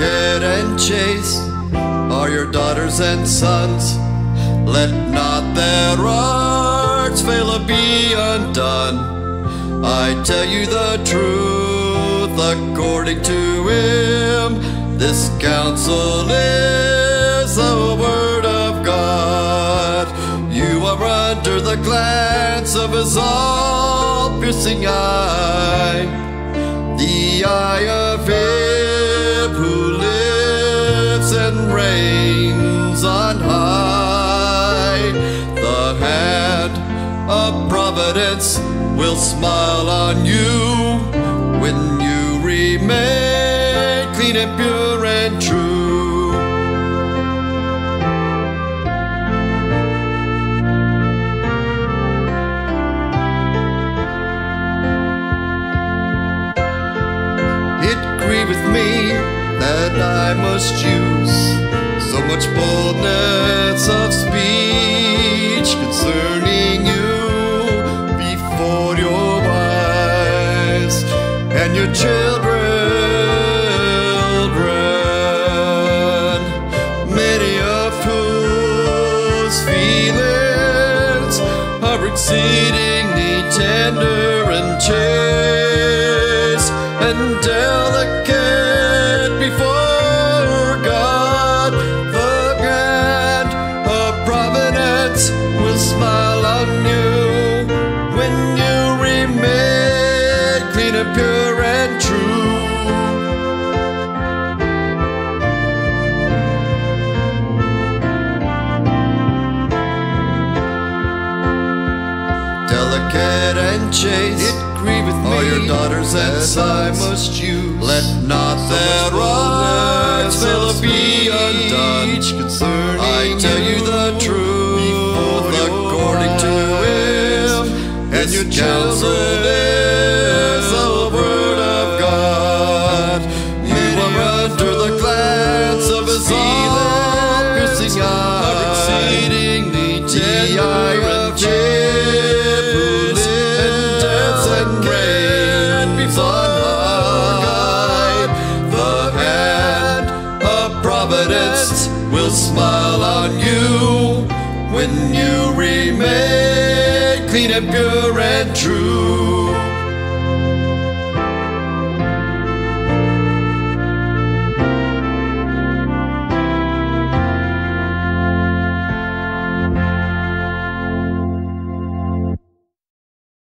and Chase are your daughters and sons. Let not their hearts fail or be undone. I tell you the truth according to him. This counsel is the word of God. You are under the glance of his all piercing eye, the eye of him lives reigns on high. The hand of providence will smile on you when you remain clean and pure and true. It grieveth me that I must use so much boldness of speech concerning you before your wives and your children. Many of whose feelings are exceedingly tender and chaste and delicate and pure and true. delicate and chaste. It grieveth me. All your daughters and sons I must use. Let not their hearts fail or be undone. Concerning I tell you the truth according to him, and your counsel exceedingly tender and lives and reigns on high. The hand of providence will smile on you when you remain clean and pure and true.